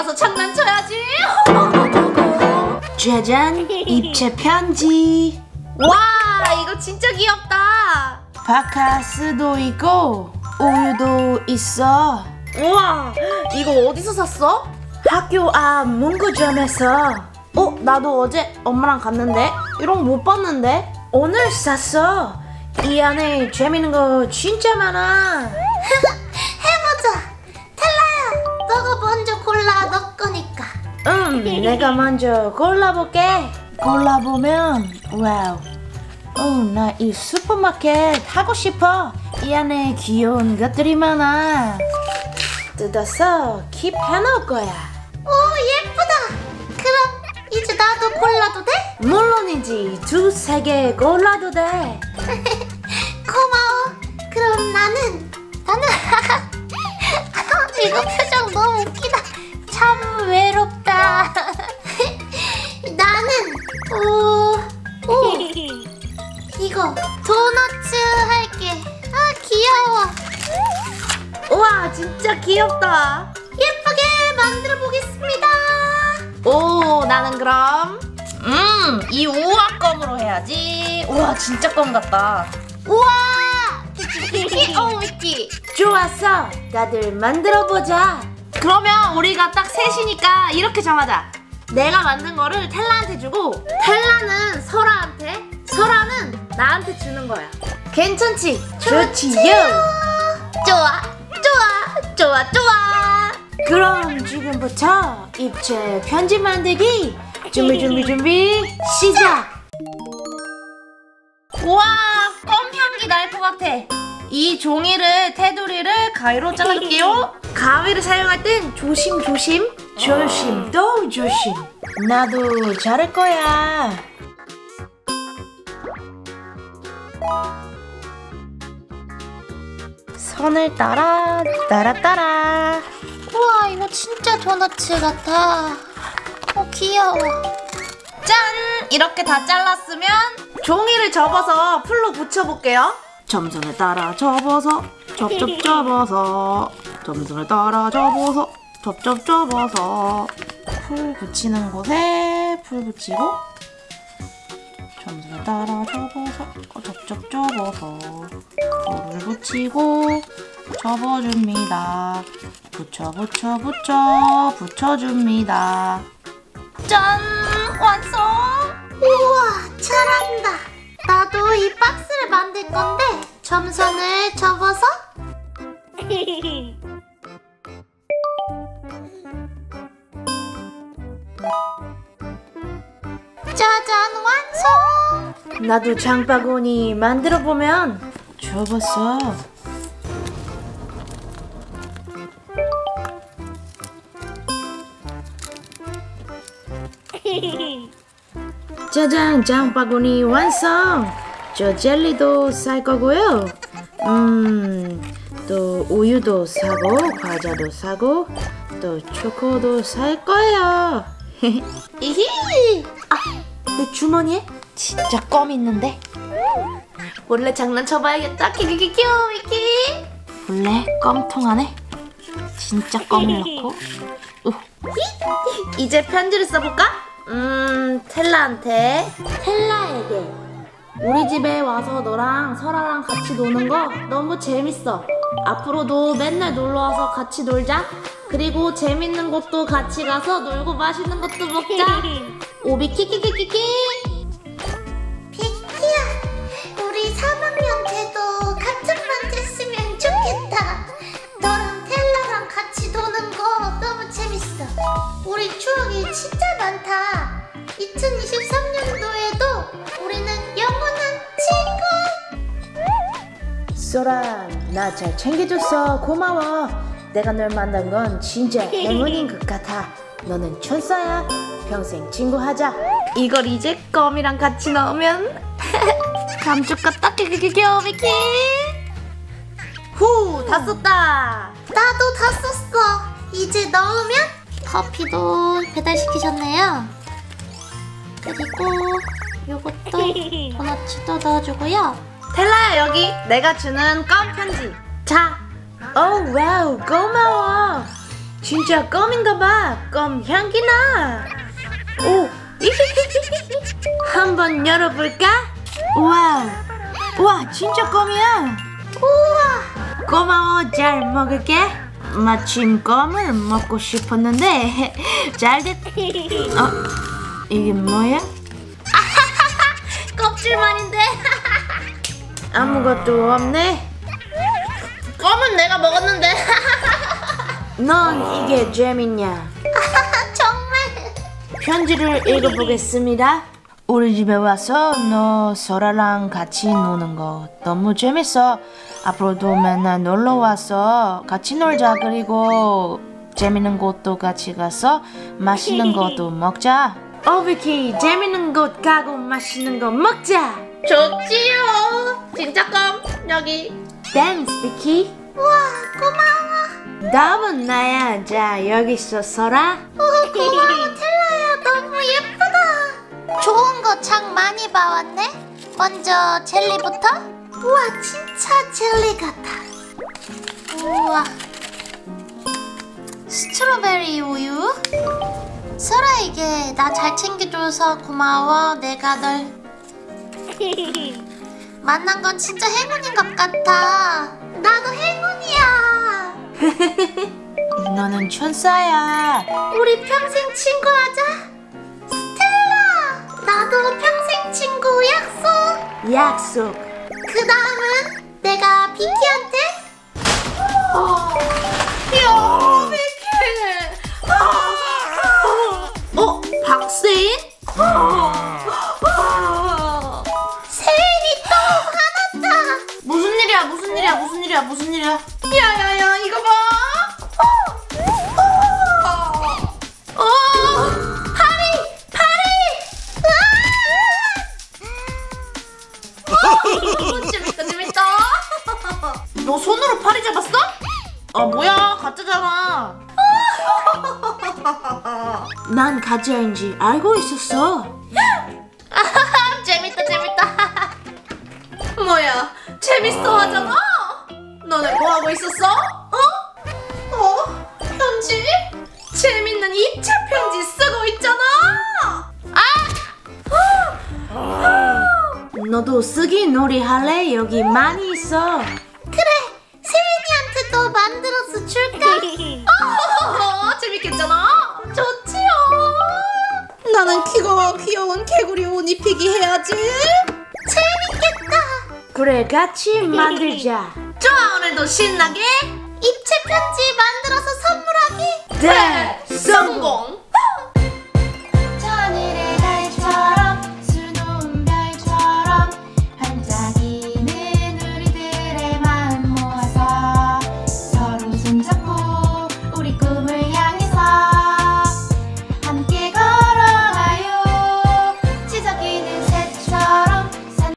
이겨서 장난쳐야지. 짜잔 입체 편지 와, 이거 진짜 귀엽다. 바카스도 있고 우유도 있어 우와, 이거 어디서 샀어? 학교 앞 문구점에서 어 나도 어제 엄마랑 갔는데 이런 거 못 봤는데 오늘 샀어 이 안에 재밌는 거 진짜 많아 골라 너 거니까. 음 내가 먼저 골라볼게 골라보면 wow 어 나 이 슈퍼마켓 하고 싶어 이 안에 귀여운 것들이 많아 뜯어서 keep 해놓을 거야 오 예쁘다. 그럼 이제 나도 골라도 돼? 물론이지 두 세 개 골라도 돼 고마워. 그럼 나는 나는 우와, 진짜 귀엽다. 예쁘게 만들어 보겠습니다. 오, 나는 그럼 음, 이 우와 껌으로 해야지. 우와, 진짜 껌 같다. 우와. 어 미키. 좋았어 다들 만들어 보자 그러면 우리가 딱 셋이니까 이렇게 정하자. 내가 만든 거를 텔라한테 주고 텔라는 설아한테, 설아는 나한테 주는 거야. 괜찮지? 좋지요 좋아, 좋아, 좋아, 좋아. 그럼 지금부터 입체 편지 만들기 준비 준비 준비 시작 우와, 껌 향기 날 것 같아. 이 종이를 테두리를 가위로 잘라줄게요. 가위를 사용할 땐 조심 조심. 조심 또 조심 나도 잘할 거야 선을 따라 따라 따라 우와, 이거 진짜 도너츠 같아. 어, 귀여워. 짠! 이렇게 다 잘랐으면 종이를 접어서 풀로 붙여볼게요. 점선을 따라 접어서 접접 접어서 점선을 따라 접어서 접접 접어서 풀 붙이는 곳에 풀 붙이고 점선을 따라 접어서 어, 접접 접어서 풀을 붙이고 접어줍니다 붙여 붙여 붙여 붙여줍니다 짠! 완성! 우와, 잘한다. 나도 이 박스를 만들 건데 점선을 접어서 짜잔 완성! 나도 장바구니 만들어 보면 접었어 짜잔 장바구니 완성 저 젤리도 살 거고요 음 또 우유도 사고 과자도 사고 또 초코도 살 거예요 이히! 내 주머니에 진짜 껌 있는데 원래 장난쳐봐야겠다. 키키키 귀여워, 미키! 원래 껌통 안에 진짜 껌을 넣고 이제 편지를 써볼까? 음, 텔라한테. 텔라에게 우리 집에 와서 너랑 설아랑 같이 노는 거 너무 재밌어. 앞으로도 맨날 놀러 와서 같이 놀자. 그리고 재밌는 곳도 같이 가서 놀고 맛있는 것도 먹자. 오비 키키키키키. 비키야, 우리 3학년 때도 같은 반 됐으면 좋겠다. 너랑 텔라랑 같이 노는 거 너무 재밌어. 우리 추억이 진짜 많다. 2023년도에도 우리는 영원한 친구. 소라 나 잘 챙겨줘서 고마워. 내가 널 만난 건 진짜 행운인 것 같아. 너는 천사야. 평생 친구하자. 이걸 이제 껌이랑 같이 넣으면 감쪽 같다. 키키키 귀여워, 미키! 후! 다 썼다! 나도 다 썼어. 이제 넣으면 커피도 배달시키셨네요. 그리고 요것도 도넛도 넣어주고요. 텔라야, 여기 내가 주는 껌 편지. 자, 오 wow 고마워. 진짜 껌인가 봐. 껌 향기 나. 오. 한번 열어볼까? 우와. 우와, 진짜 껌이야. 우와. 고마워, 잘 먹을게. 마침 껌을 먹고 싶었는데 잘 됐. 어, 이게 뭐야? 껍질만인데. 아무것도 없네. 껌은 내가 먹었는데. 넌 이게 재밌냐? 정말 편지를 읽어보겠습니다. 우리 집에 와서 너 설아랑 같이 노는 거 너무 재밌어. 앞으로도 맨날 놀러 와서 같이 놀자. 그리고 재밌는 곳도 같이 가서 맛있는 것도 먹자. 어, 비키, 재밌는 곳 가고 맛있는 거 먹자. 좋지요. 진짜 껌 여기. thanks, 비키. 우와 고마워 다음은 나야. 자, 여기 있어, 설아. 오, 고마워 텔라야. 너무 예쁘다. 좋은 거 참 많이 봐왔네. 먼저 젤리부터. 우와 진짜 젤리 같아. 우와. 스트로베리 우유. 설아에게 나 잘 챙겨줘서 고마워. 내가 널. 만난 건 진짜 행운인 것 같아. 나도 행운이야 너는 천사야. 우리 평생 친구하자. 스텔라, 나도 평생 친구 약속. 약속. 그 다음은 내가 비키한테. 야, 백해. 어, 박세인? 세인이 또 화났다. 무슨 일이야? 무슨 일이야? 무슨 일이야? 무슨 일이야? 야야야, 이거 봐. 어, 파리, 파리. 어, 재밌다. 너 손으로 파리 잡았어? 아, 뭐야? 가짜잖아. 난 가짜인지 알고 있었어. 재밌다, 재밌다. 뭐야? 재밌어 하잖아. 너네 뭐 하고 있었어? 어? 어? 편지? 재밌는 입체 편지 쓰고 있잖아. 아! 너도 쓰기 놀이 할래? 여기 많이 있어. 그래, 세인이한테도 만들어서 줄까? 어, 재밌겠잖아. 좋지요. 나는 키가 귀여운 개구리 옷 입히기 해야지. 재밌겠다. 그래, 같이 만들자. 좋아, 오늘도 신나게 입체 편지 만들어서 선물하기. 네, 성공.